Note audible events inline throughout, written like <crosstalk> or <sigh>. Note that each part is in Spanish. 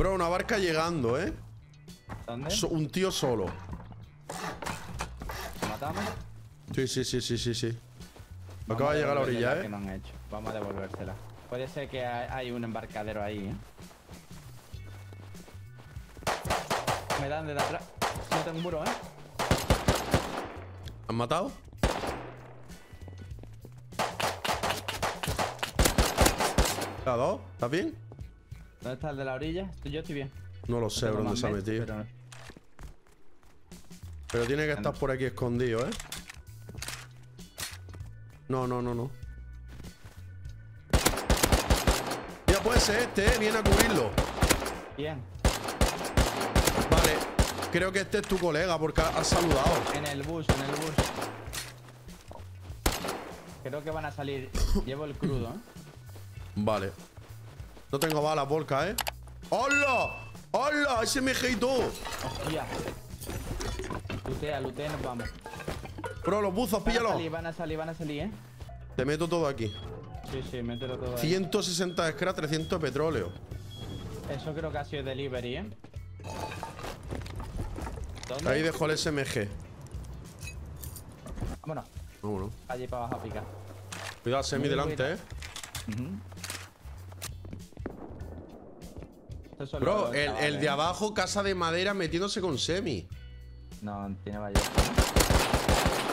Bro, una barca llegando, ¿eh? ¿Dónde? So- un tío solo. ¿Lo matamos? Sí, sí, sí, sí, sí, sí. Acaba de llegar a la orilla, que ¿eh? no han hecho. Vamos a devolvérsela. Puede ser que hay un embarcadero ahí, ¿eh? Me dan desde atrás. No tengo un muro, ¿eh? ¿Han matado? ¿La dos? ¿Estás bien? ¿Dónde está el de la orilla? Estoy- Yo estoy bien. No lo sé, Tengo bro, dónde se ha metido. pero- Pero tiene que estar por aquí escondido, ¿eh? No, no, no, no. Ya puede ser este, ¿eh? Viene a cubrirlo. Bien. Vale. Creo que este es tu colega porque ha ha saludado. En el bus, en el bus. Creo que van a salir. Llevo el crudo, ¿eh? Vale. No tengo balas, Volca, ¿eh? ¡Hola! ¡Hola! SMG y todo. Hostia. Lutea, lutea, nos vamos. Bro, los buzos, Van a salir, van a salir, van a salir, ¿eh? Te meto todo aquí. Sí, sí, mételo todo ahí. 160 de scrap, 300 de petróleo. Eso creo que ha sido delivery, ¿eh? ¿Dónde? Ahí dejo el SMG. Vámonos. Vámonos. Allí para abajo a picar. Cuidado, semi delante. ¿eh? Son Bro, el, de ¿eh? abajo, casa de madera, metiéndose con semi. No, tiene ballesta.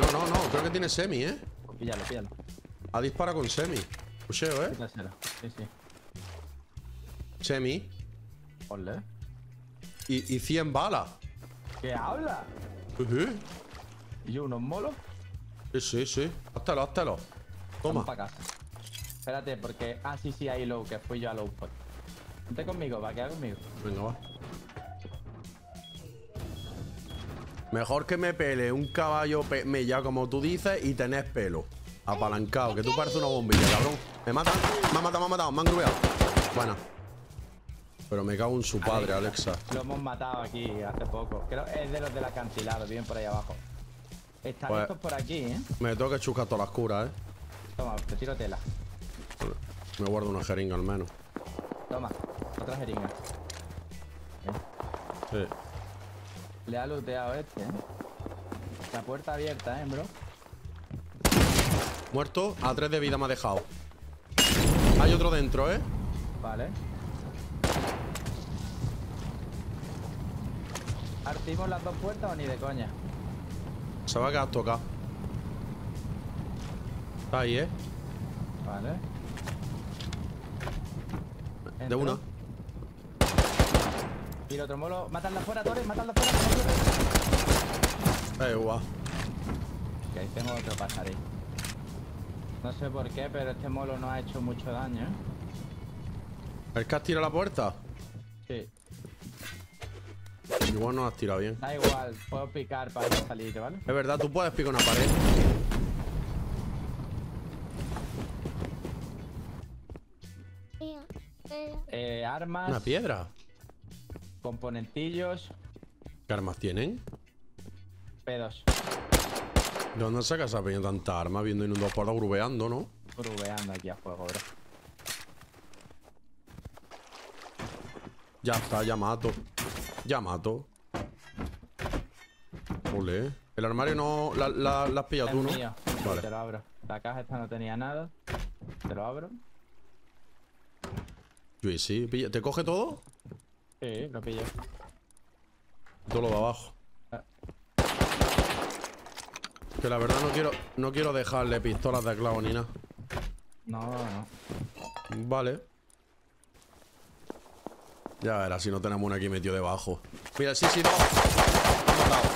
No, no, no. Creo que tiene semi, ¿eh? Pues Píllalo, píllalo. Ha disparado con semi. Pusheo, ¿eh? Trasero. Sí, sí. Semi. Ole. Y, y 100 balas. ¿Qué habla? ¿Y yo unos molos? Sí, sí, sí. Háztelo, háztelo. Toma. Vamos para casa. Espérate, porque... Ah, sí, sí, hay low, que fui yo a low spot. Vente conmigo, va, queda conmigo. Venga, va. Mejor que me pele un caballo pe- mellado como tú dices y tenés pelo. Apalancado, que tú pareces una bombilla, cabrón. Me matan, me han matado, me han matado, me han grubeado. Buena. Pero me cago en su padre, Alexa. Lo hemos matado aquí hace poco. Creo es de los del acantilado, bien por ahí abajo. Están Pues- estos por aquí, ¿eh? Me tengo que chuscar todas las curas, eh. Toma, te tiro tela. Me guardo una jeringa al menos. Toma, otra jeringa. Sí. Le ha looteado este, ¿eh? La puerta abierta, ¿eh, bro? Muerto, a 3 de vida me ha dejado. Hay otro dentro, ¿eh? Vale. ¿Artimos las dos puertas o ni de coña? Se va a quedar tocado. Está ahí, ¿eh? Vale. De una. El otro molo. Matadla fuera, Torres, matadla fuera. Eh, guau. Ok, tengo otro pasar ahí. No sé por qué, pero este molo no ha hecho mucho daño, ¿eh? ¿El que has tirado la puerta? Sí. Igual no has tirado bien. Da igual, puedo picar para salir, ¿vale? Es verdad, tú puedes picar una pared. Eh, armas, Una piedra. Componentillos, ¿Qué armas tienen? pedos. ¿De dónde sacas esa peña tanta arma viendo inundados por grubeando, no? Grubeando aquí a fuego, bro. Ya está, ya mato. Ya mato. Ole. El armario no. La, la- la has pillado tú, ¿no? mío. Vale. Te lo abro. La caja esta no tenía nada. Te lo abro. Yo sí, pilla- ¿Te coge todo? Sí, lo pillo. Todo lo de abajo. Ah. Que la verdad no quiero. No quiero dejarle pistolas de clavo ni nada. No, no. Vale. Ya verás si no tenemos uno aquí metido debajo. Mira, sí, sí, no. Matado.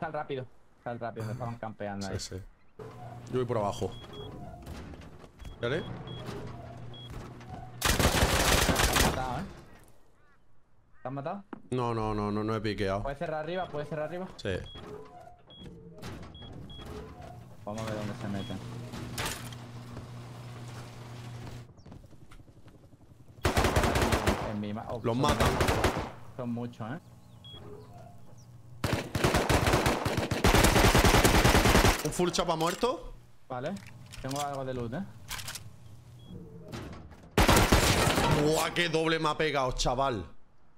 Sal rápido. Sal rápido, me estaban campeando ahí. Sí, sí. Yo voy por abajo. ¿Vale? Matado, ¿eh? ¿Te han matado? No, no, no, no, no he piqueado. ¿Puedes cerrar arriba? ¿Puedes cerrar arriba? Sí. Vamos a ver dónde se meten. En mi oh, Los matan. Son muchos, ¿eh? ¿Un full chapa muerto? Vale. Tengo algo de luz, ¿eh? Buah, qué doble me ha pegado, chaval.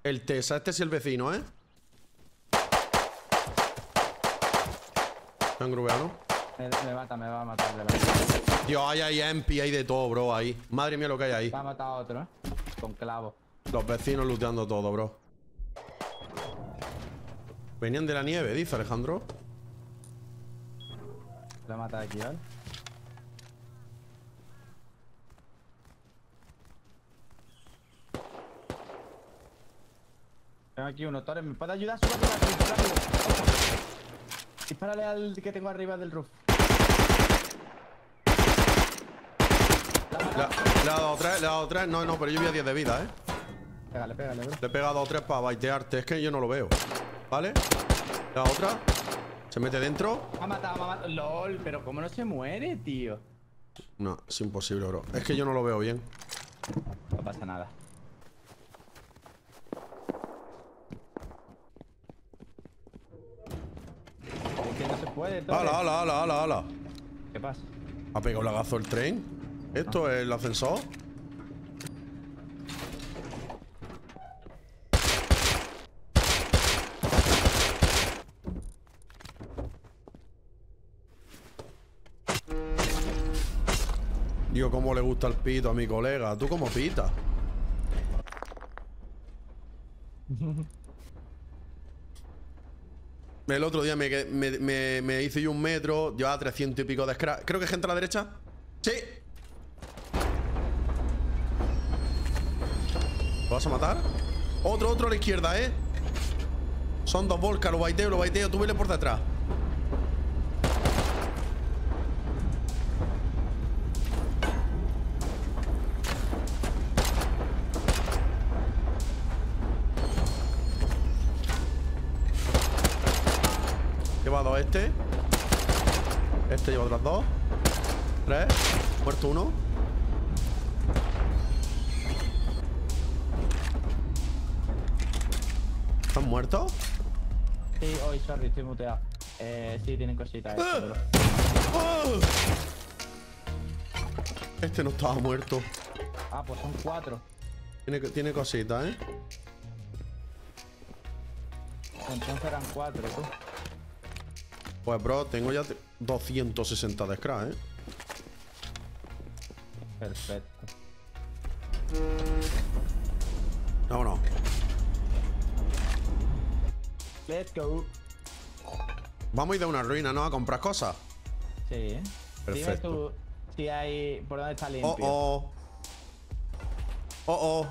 El Tesa, este es el vecino, ¿eh? Me han grubeado. Me, me mata, me va a matar de verdad. Dios, hay ahí MP, hay de todo, bro, ahí. Madre mía lo que hay ahí. Me ha matado a otro, ¿eh? Con clavo. Los vecinos looteando todo, bro. Venían de la nieve, dice Alejandro. Lo he matado aquí, ¿vale? Tengo aquí uno, Torres, ¿me puede ayudar? Sube rápido. Dispárale al que tengo arriba del roof. Le, ha- le ha dado tres, le ha dado tres. No, no, pero yo voy a 10 de vida, ¿eh? Pégale, pégale, bro. Le he pegado tres para baitearte. Es que yo no lo veo. ¿Vale? La otra. Se mete dentro. Me ha matado, me ha matado. LOL, pero ¿cómo no se muere, tío? No, es imposible, bro. Es que yo no lo veo bien. No pasa nada. Es puede, Torres. ¡Hala, hala, hala, hala, hala! ¿Qué pasa? ¿Ha pegado lagazo el tren? ¿Esto es el ascensor? Digo, cómo le gusta el pito a mi colega. ¿Tú cómo pitas? <laughs> El otro día me, me, me- hice yo un metro, llevaba 300 y pico de scrap. Creo que hay gente a la derecha. ¡Sí! ¿Lo vas a matar? Otro, otro a la izquierda, ¿eh? Son dos volcas, lo baiteo, lo baiteo. Tú vele por detrás. Dos. Tres. Muerto uno. ¿Están muertos? Sí, hoy, sorry, estoy muteado. Eh, sí, tienen cositas. Ah. esto. ¡Oh! Este no estaba muerto. Ah, pues son cuatro. Tiene, tiene cositas, ¿eh? Entonces eran cuatro, tú. Pues, bro, tengo ya te- 260 de scrap, ¿eh? Perfecto. Vámonos. Let's go. Vamos a ir de una ruina, ¿no? A comprar cosas. Sí, ¿eh? Dime Perfecto. tú si hay... ¿Por dónde está Oh, limpio? oh. Oh, oh.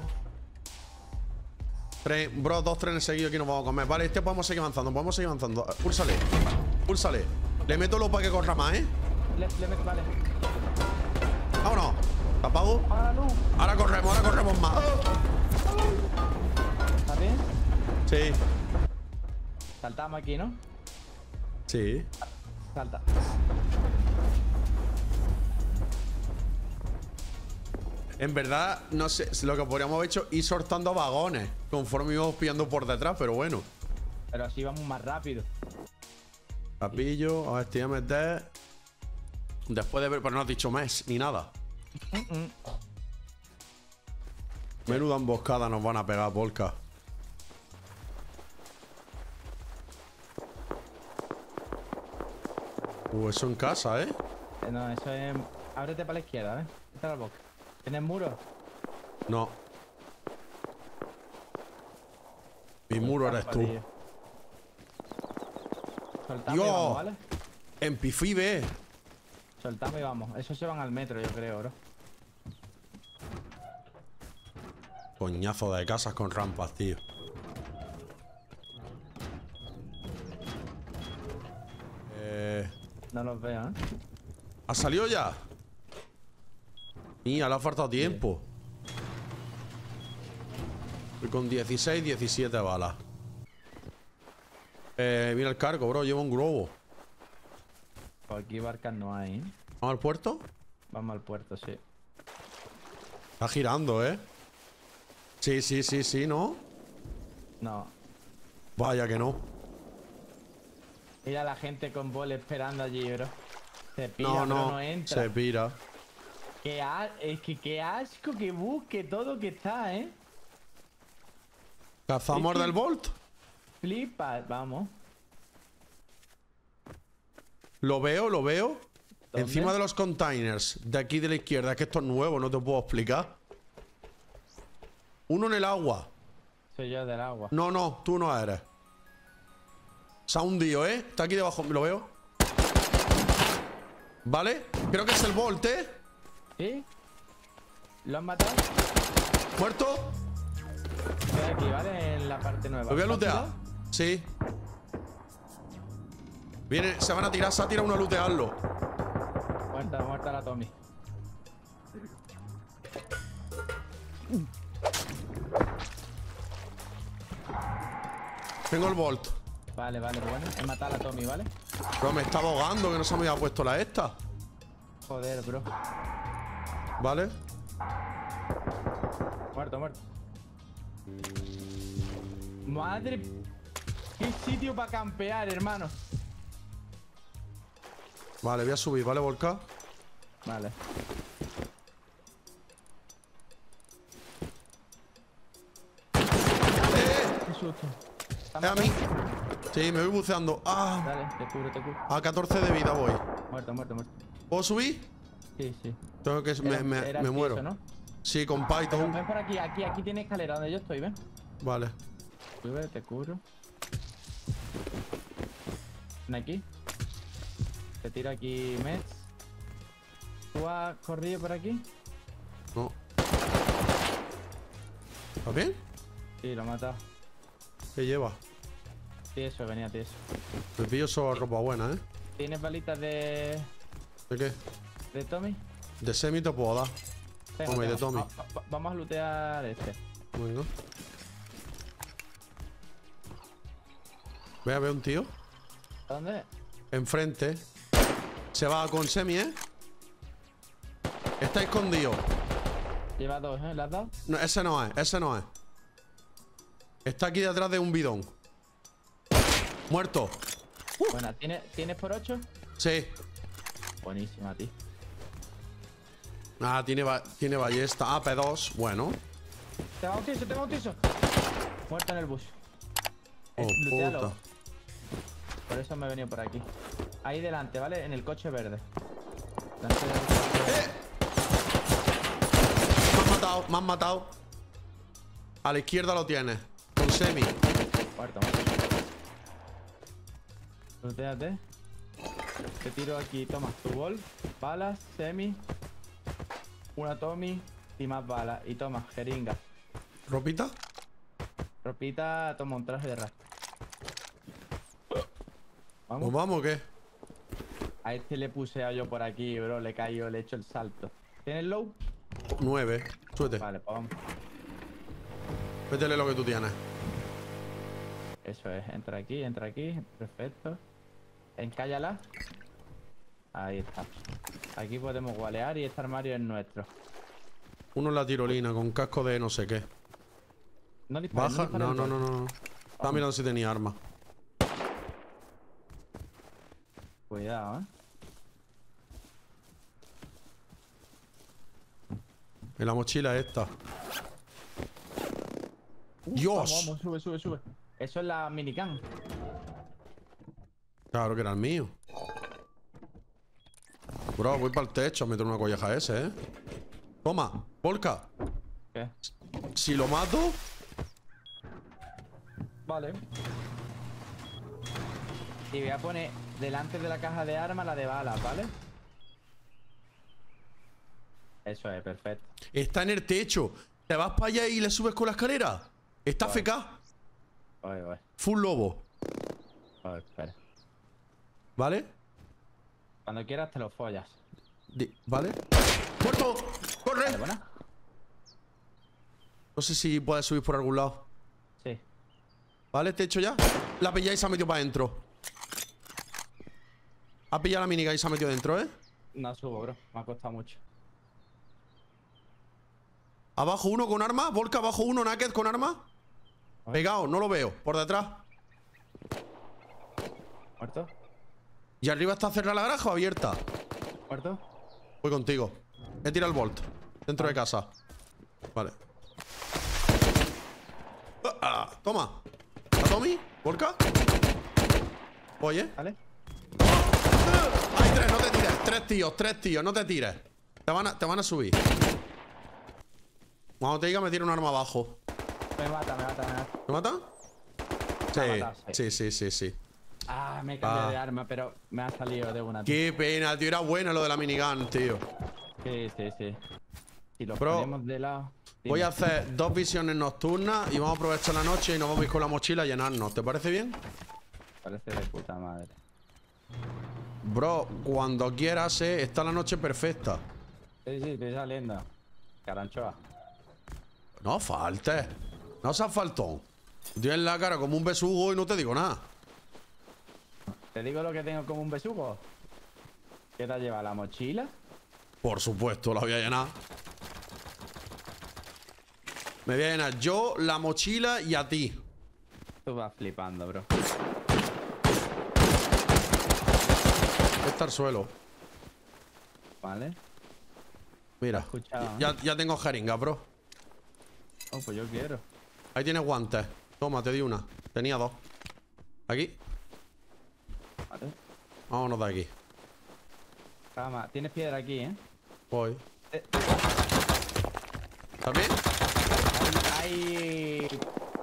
Tren, bro, dos trenes seguidos aquí nos vamos a comer. Vale, este podemos seguir avanzando, podemos seguir avanzando. Púlsale. Púlsale. Le meto lo para que corra más, ¿eh? Le, le meto, vale. Vámonos. ¿Te apago? ¡Apaga la luz! Ahora corremos, ahora corremos más. ¿Está bien? Sí. Saltamos aquí, ¿no? Sí. Salta. En verdad, no sé, lo que podríamos haber hecho ir sortando vagones conforme íbamos pillando por detrás, pero bueno. Pero así vamos más rápido. La pillo, a ver, te voy a meter. Después de ver, pero no has dicho mes ni nada. Menuda emboscada nos van a pegar, Volca. Uh, eso en casa, ¿eh? Eh, No, eso es... Ábrete para la izquierda, ¿eh? Esta es la boca. ¿Tienes muro? No. Mi muro eres tú. Padillo. Soltamos y Dios. vamos, ¿vale? En Pifibe. Soltamos y vamos. Esos se van al metro, yo creo, bro. Coñazo de casas con rampas, tío. Eh, No los veo, ¿eh? ¿Ha salido ya? Mía, le ha faltado tiempo. Voy con 16, 17 balas. Eh, mira el cargo, bro. Lleva un globo. Aquí barcas no hay, ¿eh? ¿Vamos al puerto? Vamos al puerto, sí. Está girando, ¿eh? Sí, sí, sí, sí, ¿no? No. Vaya que no. Mira a la gente con bol esperando allí, bro. Se pira, No, no. no entra. se pira. Qué es que qué asco que busque todo que está, ¿eh? ¿Cazamos Es que- del Bolt? Flipa, vamos. Lo veo, lo veo. ¿Dónde? Encima de los containers. De aquí de la izquierda. Es que esto es nuevo, no te puedo explicar. Uno en el agua. Soy yo del agua. No, no, tú no eres. Se ha hundido, ¿eh? Está aquí debajo, lo veo. ¿Vale? Creo que es el Bolt, ¿eh? ¿Sí? ¿Lo han matado? ¿Muerto? Estoy aquí, ¿vale? En la parte nueva. Lo voy a ¿Lo has lootear. Sí. Viene, se van a tirar, se ha tirado uno a lootearlo. Muerta, muerta la Tommy. Tengo el Bolt. Vale, vale, bueno. He matado a la Tommy, ¿vale? Pero me está ahogando, que no se me había puesto la esta. Joder, bro. ¿Vale? Muerto, muerto. Madre. Qué sitio para campear, hermano. Vale, voy a subir, ¿vale, Volca? Vale. ¡Eh! Es a mí. Sí, me voy buceando. Ah, Dale, te cubro, te cubro. a 14 de vida voy. Muerto, muerto, muerto. ¿Puedo subir? Sí, sí. Tengo que... Me, Era- me- era me el muero. Sí, con Pero Python. ven por aquí, aquí, aquí tiene escalera donde yo estoy, ven. Vale. Sube, te cubro. Aquí. Te tiro aquí Mets. ¿Tú has corrido por aquí? No. ¿Está bien? Sí, lo he matado. ¿Qué lleva? Sí, eso, venía, tío, eso. Me pillo solo ropa buena, ¿eh? ¿Tienes balitas de, ¿De qué? de Tommy? De semi te puedo dar. Tengo, Toma, y de tengo. Tommy. Va- va- vamos a lootear este. Venga. Ve a ver un tío. ¿Dónde? Enfrente. Se va con semi, ¿eh? Está escondido. Lleva dos, ¿eh? ¿Le has dado? No, ese no es, ese no es. Está aquí detrás de un bidón. Muerto. Buena, ¿tienes, ¿tienes por ocho? Sí. Buenísima, tío. Ah, tiene, ba- tiene ballesta. Ah, P2. Bueno. Te bautizo, te bautizo. Muerto en el bus. Oh, Eh, puta. Por eso me he venido por aquí. Ahí delante, ¿vale? En el coche verde. Delante del coche- ¡Eh! Me han matado, me han matado. A la izquierda lo tienes. Con semi. Muerto, muerto. Looteate. Te tiro aquí, toma, tu bol, balas, semi, una Tommy y más balas. Y toma, jeringa. ¿Ropita? Ropita, toma un traje de rastro. ¿Nos Vamos. vamos o qué? A este le puse a yo por aquí, bro. Le cayó, le he hecho el salto. ¿Tienes low? Nueve. Suete. Vale, pues vamos. Métele lo que tú tienes. Eso es, entra aquí, entra aquí. Perfecto. Encállala. Ahí está. Aquí podemos gualear y este armario es nuestro. Uno en la tirolina con casco de no sé qué. No dispares, Baja. dispares No, no, no, no. no. Estaba mirando si tenía arma. Cuidado, eh. En la mochila esta. Uh, ¡Dios! Vamos, vamos, sube, sube, sube. Eso es la minican. Claro que era el mío. Bro, voy para el techo a meter una colleja ese, ¿eh? Toma, Volca. ¿Qué? Si lo mato, Vale. Y voy a poner delante de la caja de armas la de balas, ¿vale? Eso es, perfecto. está en el techo. ¿Te vas para allá y le subes con la escalera? Está. FK. Voy, voy. Full lobo. Voy, espera. ¿Vale? Cuando quieras te lo follas. Di- ¿Vale? ¡Muerto! ¡Corre! Vale, buena. No sé si puedes subir por algún lado. Sí. ¿Vale? ¿Techo ya? La pilla y se ha metido para adentro. Ha pillado la minigun y se ha metido dentro, ¿eh? No subo, bro. Me ha costado mucho. Abajo uno con arma. Volca abajo uno. Naked con arma. Pegado, no lo veo. Por detrás. ¿Muerto? ¿Y arriba está cerrada la granja o abierta? ¿Muerto? Voy contigo. He tirado el Bolt. Dentro de casa. Vale. Ah, ah, toma. ¿A Tommy? ¿Volca? Oye. ¿Vale? Tres, no te tires. Tres tíos, tres tíos, no te tires. Te van a, te van a subir. Cuando te diga, me tiro un arma abajo. Me mata, me mata, me mata. ¿Me mata? Me ha matado, Sí, sí, sí, sí, sí. Ah, me cambié Ah. de arma, pero me ha salido de una. tío. Qué pena, tío. Era bueno lo de la minigun, tío. Sí, sí, sí. Si lo Bro, ponemos de lado. Voy a hacer dos visiones nocturnas y vamos a aprovechar la noche y nos vamos a ir con la mochila a llenarnos. ¿Te parece bien? Parece de puta madre. Bro, cuando quieras, eh, está la noche perfecta. Sí, sí, estoy saliendo. Caranchoa. No faltes. No seas faltón. Tienes la cara como un besugo y no te digo nada. ¿Te digo lo que tengo como un besugo? ¿Qué te lleva la mochila? Por supuesto, la voy a llenar. Me voy a llenar yo, la mochila y a ti. Tú vas flipando, bro. El suelo. ¿Vale? Mira. Ya, ya tengo jeringa, bro. Oh, pues yo quiero. Ahí tienes guantes. Toma, te di una. Tenía dos. Aquí. Vale. Vámonos de aquí. Cama. Tienes piedra aquí, ¿eh? Voy. Eh, ¿También? Hay...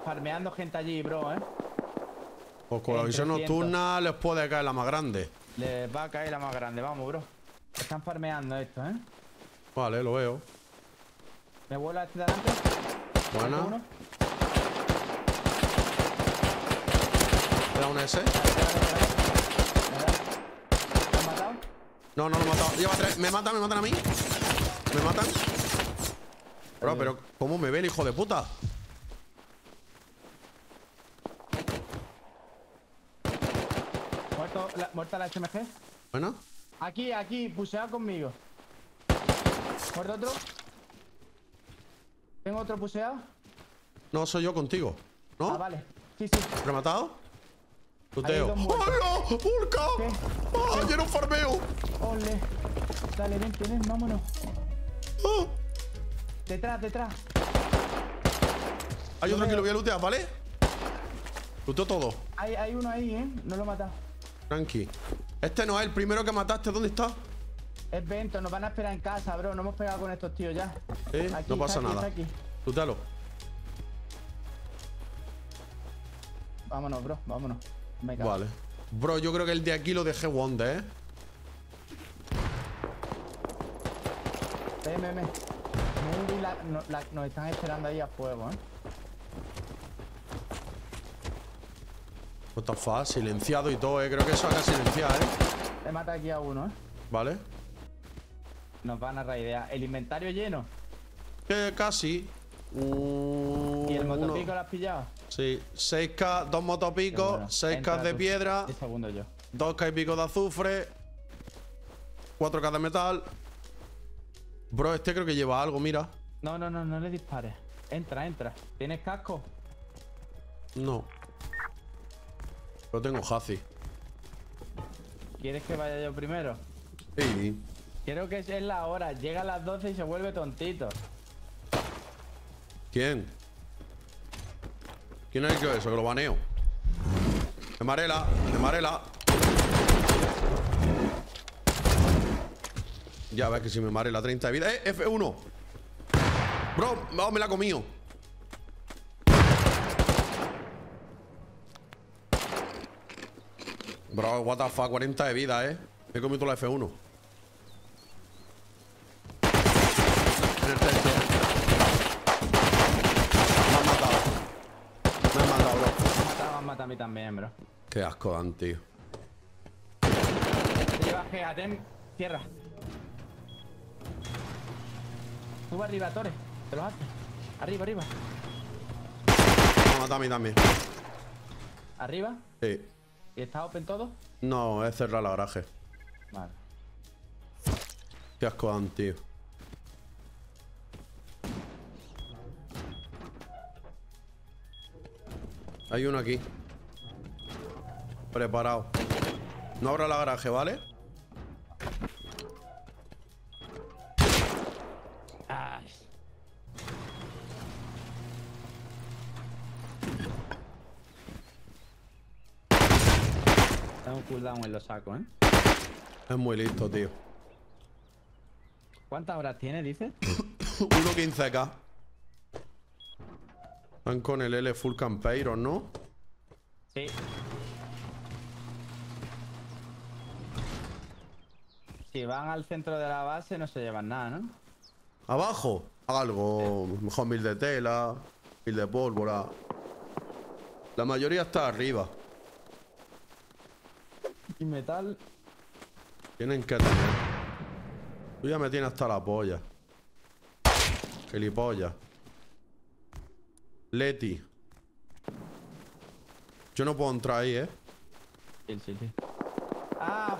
Farmeando gente allí, bro, ¿eh? Pues con la visión 300. nocturna les puede caer la más grande. Les va a caer la más grande. Vamos, bro. Están farmeando esto, ¿eh? Vale, lo veo. ¿Me vuela este de adelante? Buena. ¿Te da un S? No, no lo he matado. Lleva tres. ¿Me matan? ¿Me matan a mí? ¿Me matan? Bro, pero ¿cómo me ve el hijo de puta? ¿Muerto la, ¿Muerta la HMG? Bueno. Aquí, aquí, pusea conmigo. ¿Muerto otro? ¿Tengo otro puseado? No, soy yo contigo. ¿No? Ah, vale. Sí, sí. ¿Rematado? Tuteo. ¡Hola! ¡Pulca! ¡Ah! ¡Quiero un farmeo! Ole. Dale, ven, ven, vámonos. ¡Ah! Detrás, detrás. Hay otro que lo voy a lootear, ¿vale? Luteo todo. Hay, hay uno ahí, ¿eh? No lo he matado. Tranqui. Este no es el primero que mataste. ¿Dónde está? Es Bento, nos van a esperar en casa, bro. No hemos pegado con estos tíos ya. ¿Eh? Aquí, no pasa aquí, nada. aquí. Vámonos, bro, vámonos. Vale. Bro, yo creo que el de aquí lo dejé Wonder, ¿eh? Ven, ven, nos están esperando ahí a fuego, ¿eh? No está fácil, silenciado y todo, ¿eh? Creo que eso acá silenciado, ¿eh? He matado aquí a uno, ¿eh? Vale. Nos van a raidear. El inventario lleno. Que casi. Uh, ¿Y el uno. motopico lo has pillado? Sí, 6K, dos motopicos, bueno. 6K Entra de piedra, yo. 2K y pico de azufre, 4K de metal. Bro, este creo que lleva algo, mira. No, no, no, no le dispares. Entra, entra. ¿Tienes casco? No. Pero tengo Hazi. ¿Quieres que vaya yo primero? Sí. Creo que es la hora. Llega a las 12 y se vuelve tontito. ¿Quién? ¿Quién ha hecho eso? Que lo baneo. De Marela, de Marela. Ya ves que si me mare la 30 de vida. ¡Eh! F1. Bro, no, me la ha comido. Bro, what the fuck, 40 de vida, eh. Me he comido la F1. En el techo. Me han matado. Me han matado, bro. Me han matado, me han matado a mí también, bro. Qué asco dan, tío. Te llevas que Atem. Cierra. Sube arriba, Torres. Te los haces. Arriba, arriba. Me han matado a mí también. Arriba. Sí. ¿Y está open todo? No, es cerrar la garaje. Vale. Qué asco dan, tío. Hay uno aquí. Preparado. No abra la garaje, ¿vale? Cooldown en los sacos, ¿eh? Es muy listo, tío. ¿Cuántas horas tiene, dices? 1.15k. Están con el L full campeiro, ¿no? Sí. Si van al centro de la base no se llevan nada, ¿no? Abajo, algo. Mejor mil de tela, mil de pólvora. La mayoría está arriba. Y metal. Tienen que tener. Tú ya me tienes hasta la polla. Gilipollas. Leti. Yo no puedo entrar ahí, ¿eh? Sí, sí, sí. Ah.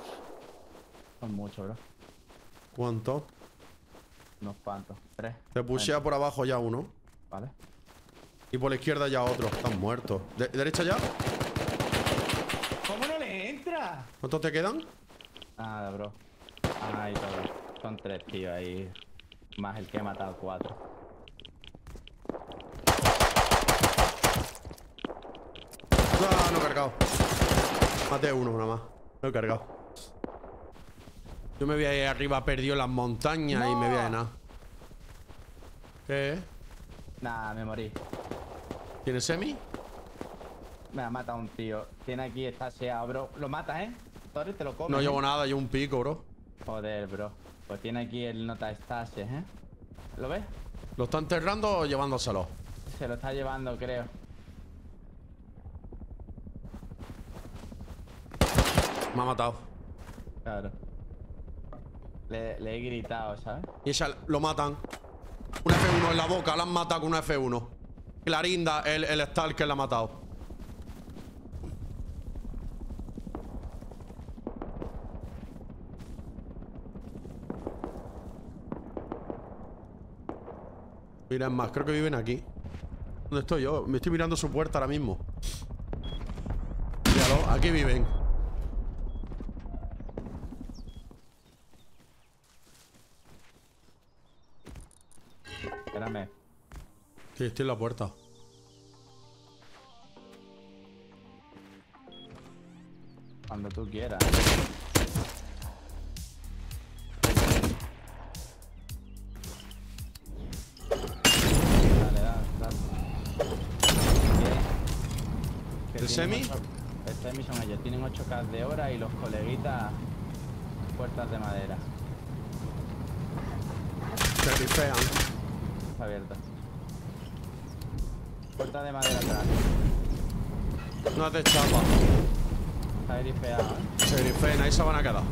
Son muchos, bro. ¿Cuánto? Unos cuantos. Tres. Te pushea por abajo ya uno. Vale. Y por la izquierda ya otro. Están muertos. ¿De- ¿Derecha ya? ¿Cómo no entra? ¿Cuántos te quedan? Nada, bro. Ay, todo. Son tres, tío, ahí. Más el que he matado cuatro. Ah, no he cargado. Maté uno nada más. No he cargado. Yo me voy ahí arriba perdido en las montañas y me voy a nada. ¿Qué? Nada, me morí. ¿Tienes semi? Me ha matado un tío. Tiene aquí esta sea, bro. Lo mata, ¿eh? Torres te lo comes. No ¿eh? llevo nada, yo un pico, bro. Joder, bro. Pues tiene aquí el nota estasis, ¿eh? ¿Lo ves? ¿Lo está enterrando o llevándoselo? Se lo está llevando, creo. Me ha matado. Claro. Le, le he gritado, ¿sabes? Y esa lo matan. Un F1 en la boca, la han matado con una F1. Clarinda, el, el Stalker la ha matado. Mira, es más, creo que viven aquí. ¿Dónde estoy yo? Me estoy mirando su puerta ahora mismo. Míralo, aquí viven. Espérame. Sí, estoy en la puerta. Cuando tú quieras. Semi? El semi son ellos. Tienen 8K de hora y los coleguitas puertas de madera. Se rifean. Está abierto. Puerta de madera atrás. No hace chapa. Está grifeado, ¿eh? Se rifean, ahí se van a quedar.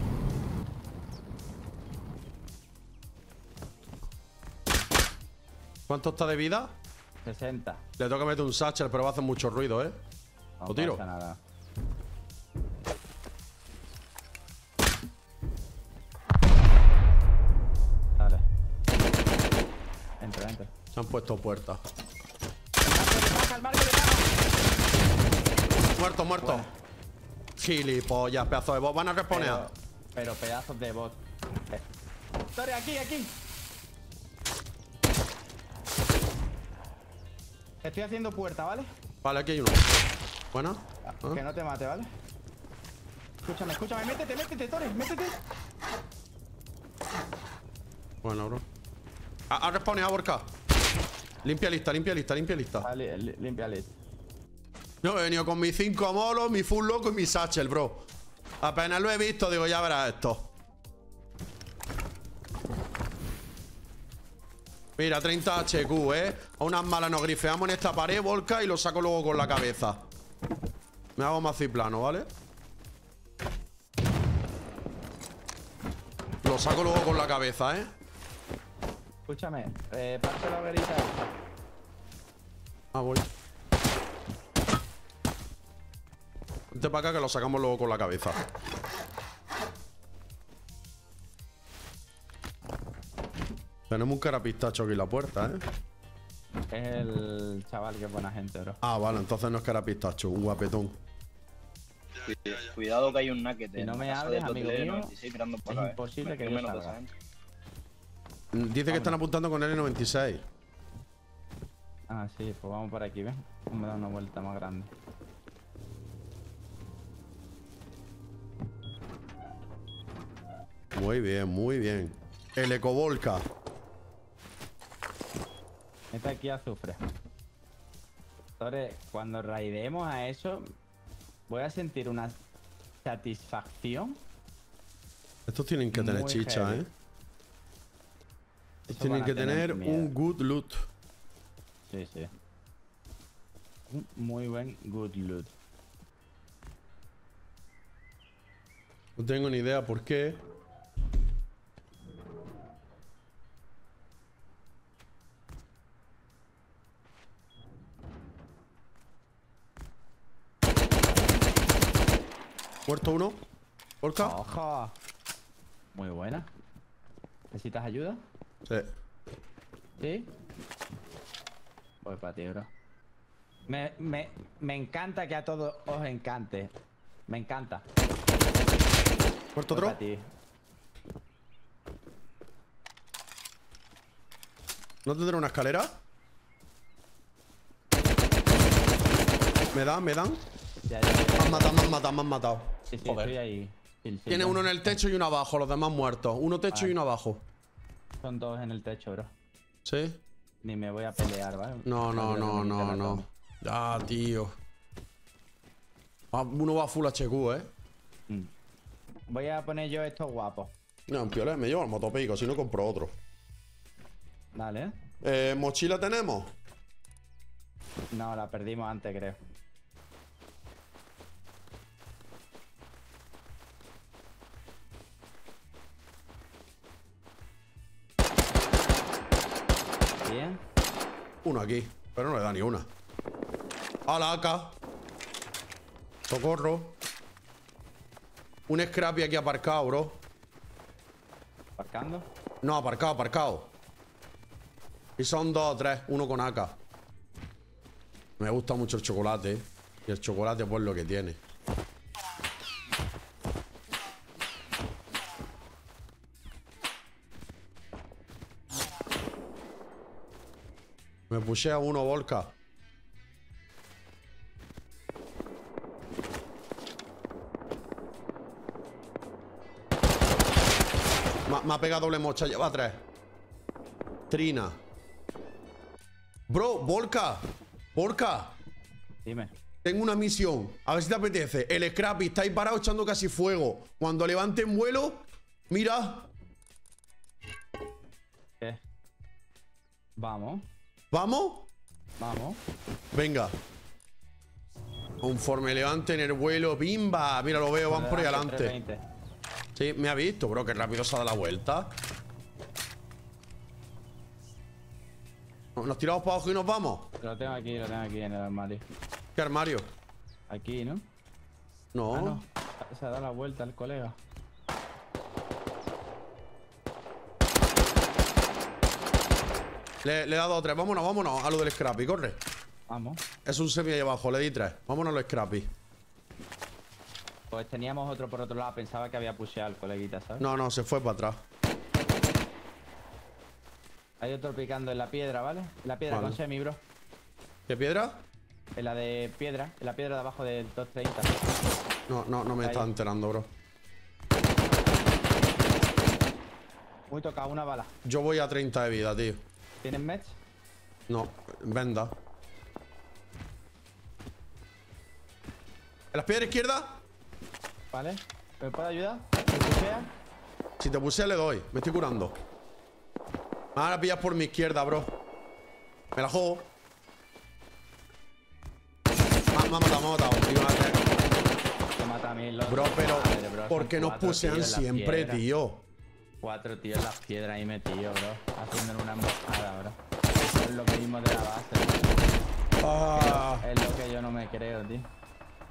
¿Cuánto está de vida? 60. Le tengo que meter un satchel, pero va a hacer mucho ruido, ¿eh? No ¿Lo tiro? pasa nada. Dale. Entra, entra. Se han puesto puertas. Muerto, muerto. Gilipollas, pedazo de bot. Van a responder. Pero, pero pedazos de bot. Eh. Torre, aquí, aquí. Estoy haciendo puerta, ¿vale? Vale, aquí hay uno. Ah, Ah. Que no te mate, ¿vale? Escúchame, escúchame, métete, métete, Torres, métete. Bueno, bro. Ha, ha respawnado, Borca. Limpia lista, limpia lista, limpia lista. Li- limpia list. Yo he venido con mis 5 molos, mi full loco y mi satchel, bro. Apenas lo he visto, digo, ya verás esto. Mira, 30 HQ, ¿eh? A unas malas nos grifeamos en esta pared, volca, y lo saco luego con la cabeza. Me hago más plano, ¿vale? Lo saco luego con la cabeza, ¿eh? Escúchame, eh, pasa la esta. Ah, voy. Vente para acá que lo sacamos luego con la cabeza. Tenemos un carapistacho aquí en la puerta, ¿eh? Es el chaval que es buena gente, bro. Ah, vale, entonces no es carapistacho, un guapetón. Cuidado que hay un naked Si no me hables, amigo mío, 96 mirando es para imposible que Me- yo menos salga. Dice que están apuntando con L96. Ah, sí, pues vamos por aquí, ¿ves? Vamos a dar una vuelta más grande. Muy bien, muy bien. El ecovolca. Este aquí azufre. Entonces, cuando raideemos a eso, voy a sentir una satisfacción. Estos tienen que tener chicha, heavy. ¿eh? Eso Tienen que tener tener un good loot. Sí, sí. Un muy buen good loot. No tengo ni idea por qué. Muerto uno. Volca. ¡Ojo! Muy buena. ¿Necesitas ayuda? Sí. ¿Sí? Voy para ti, bro. Me, me, me encanta que a todos os encante. Me encanta. Muerto otro. ¿No tendrá una escalera? ¿Me dan? ¿Me dan? Ya, ya, ya. Me han matado, me han matado, me han matado. Sí, sí, Joder. estoy ahí. Sí, sí, Tiene uno en el techo y uno abajo, los demás muertos. Uno techo y uno abajo. Son dos en el techo, bro. ¿Sí? Ni me voy a pelear, ¿vale? No, no, no, no, no. Ya, tío. Ah, uno va full HQ, ¿eh? Mm. Voy a poner yo estos guapos. No, en piola, me llevo el motopico, si no compro otro. Vale. Eh, ¿Mochila tenemos? No, la perdimos antes, creo. Uno aquí, pero no le da ni una. A la AK. Socorro. Un scrappy aquí aparcado, bro. Aparcando. No, aparcado, aparcado. Y son dos o tres, uno con AK. Me gusta mucho el chocolate. ¿eh? Y el chocolate, pues lo que tiene. Me puse a uno volca. Me, me ha pegado doble mocha, lleva tres. Trina. Bro, Volca. Volca. Dime. Tengo una misión. A ver si te apetece. El Scrappy está ahí parado echando casi fuego. Cuando levante en vuelo, mira. ¿Qué? Vamos. ¿Vamos? Vamos. Venga. Conforme levante en el vuelo, bimba. Mira, lo veo, van por ahí adelante. 320. Sí, me ha visto, bro, que rápido se ha dado la vuelta. Nos tiramos para abajo y nos vamos. Lo tengo aquí, lo tengo aquí en el armario. ¿Qué armario? Aquí, ¿no? No. Ah, no. Se ha dado la vuelta el colega. Le, le he dado otra. Vámonos, vámonos a lo del Scrappy, corre. Vamos. Es un semi ahí abajo, le di tres. Vámonos a los Scrappy. Pues teníamos otro por otro lado. Pensaba que había pusheado al coleguita, ¿sabes? No, no, se fue para atrás. Hay otro picando en la piedra, ¿vale? En la piedra Vale. con semi, bro. ¿Qué piedra? En la de piedra. En la piedra de abajo del 230. No, no, no me Ahí. está enterando, bro. Muy tocado, una bala. Yo voy a 30 de vida, tío. ¿Tienes mech? No, venda. ¿En las piedras izquierdas? ¿Vale? ¿Me puede ayudar? Si te puse, le doy. Me estoy curando. Ahora pillas por mi izquierda, bro. Me la juego. Ah, me ha matado, me ha matado. Iba a hacer- Te mata a mí. Bro, pero Madre, bro, ¿por son qué nos pusean siempre, tío? Cuatro tíos en las piedras ahí metidos, bro. Haciendo una emboscada, bro. Es lo mismo de la base. Ah, Es lo que yo no me creo, tío.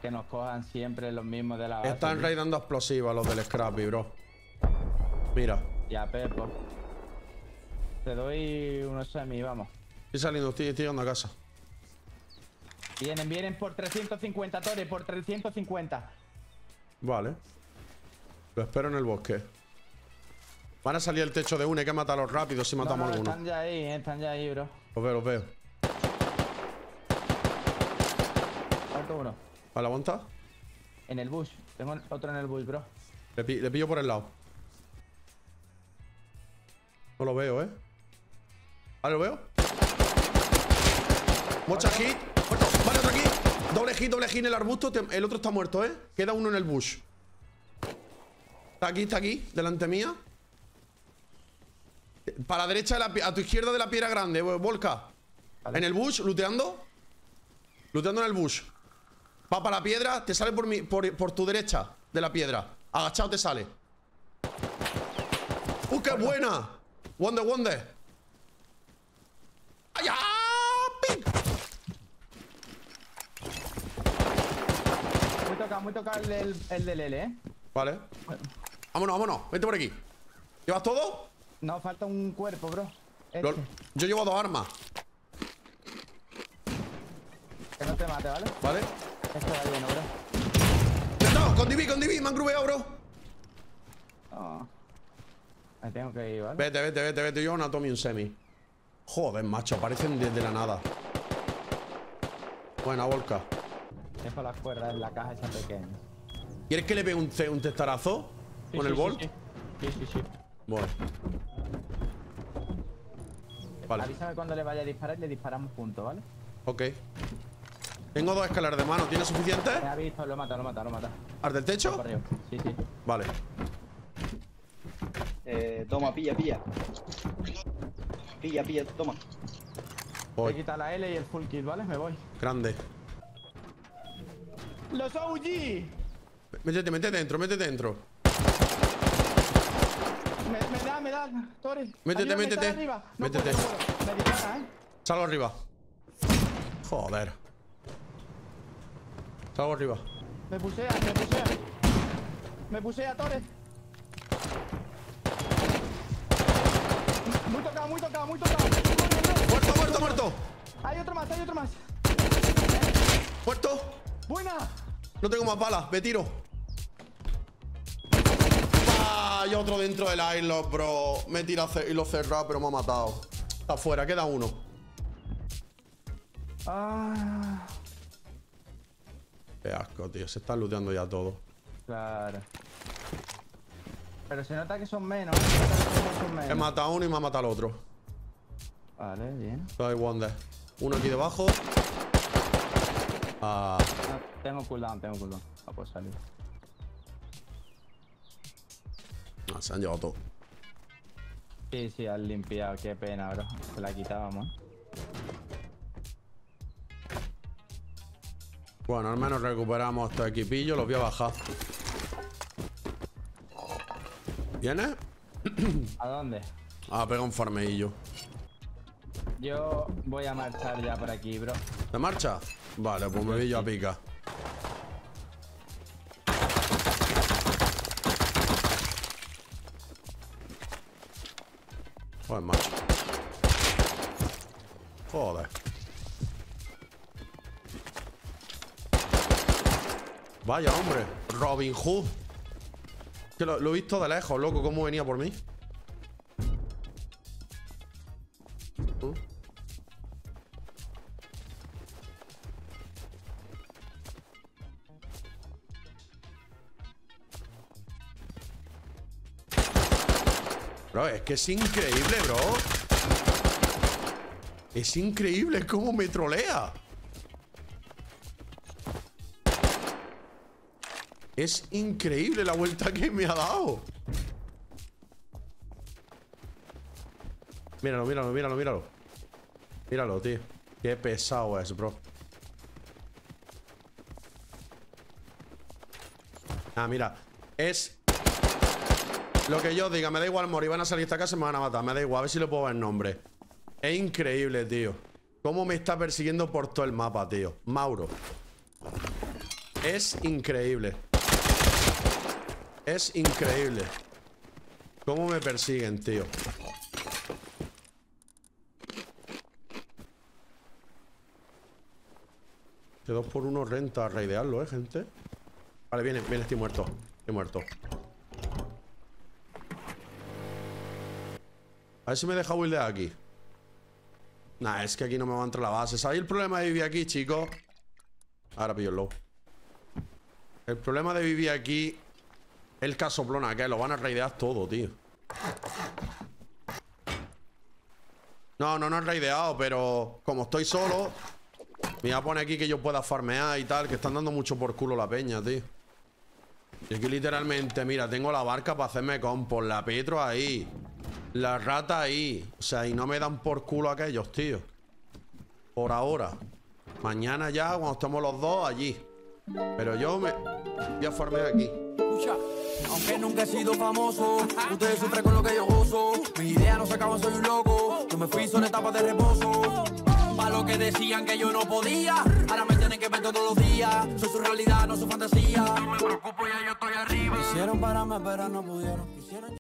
Que nos cojan siempre los mismos de la base. están raidando explosivas los del Scrappy, bro. Mira. Ya, Pepo. Te doy unos semi, vamos. Estoy saliendo, estoy, estoy llegando a casa. Vienen, vienen por 350, Tore, por 350. Vale. Lo espero en el bosque. Van a salir el techo de uno, hay que matarlos rápido si matamos no, alguno. están ya ahí, están ya ahí, bro. Los veo, los veo. Falta uno. Vale, aguanta. En el bush. Tengo otro en el bush, bro. Le, pi- le pillo por el lado. No lo veo, ¿eh? Vale, lo veo. Mucha hit. Muerto. Vale, otro aquí. Doble hit, doble hit en el arbusto. El otro está muerto, ¿eh? Queda uno en el bush. Está aquí, está aquí. Delante mía. Para la derecha, de la a tu izquierda de la piedra grande, eh, Volca. Vale. En el bush, looteando. Looteando en el bush. Va para la piedra, te sale por, mi, por, por tu derecha de la piedra. Agachado te sale. ¡Uh, qué buena! Wonder, wonder. ¡Ay, ah! Muy tocado, muy tocado el, del- el del L, ¿eh? Vale. Vámonos, vámonos. Vente por aquí. ¿Llevas todo? No, falta un cuerpo, bro. Este. Yo llevo dos armas. Que no te mate, ¿vale? ¿Vale? Esto va lleno, bro. ¡No! ¡Con Divi, con Divi! ¡Me han grubeado, bro! No. Me tengo que ir, ¿vale? Vete, vete, vete, vete. Yo una Tommy un semi. Joder, macho. Aparecen desde la nada. Buena, Volca. Dejo las cuerdas en la caja esa pequeña. ¿Quieres que le pegue un, un testarazo? Sí, ¿Con sí, el Bolt? Sí, sí, sí. sí. Voy. Vale, Avísame cuando le vaya a disparar y le disparamos juntos, ¿vale? ok. Tengo dos escaleras de mano. ¿Tienes suficiente? Me ha visto, lo he matado, lo he matado, lo he matado. ¿Al del techo? Sí, sí. Vale. Eh, toma, pilla, pilla. Pilla, pilla, toma. Voy Voy. a quitar la L y el full kill, ¿vale? Me voy. Grande. ¡Los OG! Métete, métete dentro, métete dentro. Me, da, me da, Torres. Métete, Ayúdame, métete. está arriba. No Métete. puedo, no puedo. Me dispara, ¿eh? Salgo arriba. Joder. Salgo arriba. Me pusea, me pusea. Me pusea, Torres. Muy tocado, muy tocado, muy tocado. ¡Muerto, muerto, muerto! Hay otro más, hay otro más. ¡Muerto! ¡Buena! No tengo más balas, me tiro. ¡Ah! Hay otro dentro del airlock, bro. Me tira y lo cerrado, pero me ha matado. Está afuera, queda uno. Ah, Qué asco, tío. Se están looteando ya todo. claro. Pero se nota que son menos. que son menos. He matado a uno y me ha matado al otro. Vale, bien. Soy Wonder. Uno aquí debajo. Ah, No, tengo cooldown, tengo cooldown. No puedo salir. No, se han llevado todo. Sí, sí, has limpiado. Qué pena, bro. Se la quitábamos. Bueno, al menos recuperamos estos equipillos. Los voy a bajar. ¿Vienes? ¿A dónde? Ah, pega un farmeillo. Yo voy a marchar ya por aquí, bro. ¿De marcha? Vale, pues me vi yo a pica. Joder, macho. Joder. Vaya, hombre. Robin Hood. Que lo, he visto de lejos, loco, cómo venía por mí. Es que es increíble, bro. Es increíble cómo me trolea. Es increíble la vuelta que me ha dado. Míralo, míralo, míralo, míralo. Míralo, tío. Qué pesado es, bro. Ah, mira. Es lo que yo diga, me da igual morir, van a salir esta casa y me van a matar, me da igual, a ver si le puedo ver el nombre. Es increíble, tío. Cómo me está persiguiendo por todo el mapa, tío. Mauro. Es increíble. Es increíble. Cómo me persiguen, tío. De dos por uno renta a raidearlo, eh, gente. Vale, viene, viene, estoy muerto. Estoy muerto. A ver si me deja huir de aquí. Nah, es que aquí no me va a entrar la base. ¿Sabéis el problema de vivir aquí, chicos? Ahora pillo el low. El problema de vivir aquí el casoplona, que lo van a raidear todo, tío. No, no nos han raideado, pero como estoy solo, me voy a poner aquí que yo pueda farmear y tal, que están dando mucho por culo la peña, tío. Y aquí literalmente, mira, tengo la barca para hacerme compos, la Petro ahí, la rata ahí. O sea, y no me dan por culo aquellos, tío. Por ahora. Mañana ya, cuando estemos los dos, allí. Pero yo me voy a farmear aquí. Aunque nunca he sido famoso, ustedes sufren con lo que yo gozo. Mis ideas no se acaban, soy un loco. Yo me fui solo etapa de reposo. Pa' lo que decían que yo no podía, ahora me tienen que ver todos los días. Soy su realidad, no su fantasía. No me preocupo, ya yo estoy arriba. Quisieron pararme, pero no pudieron. Quisieron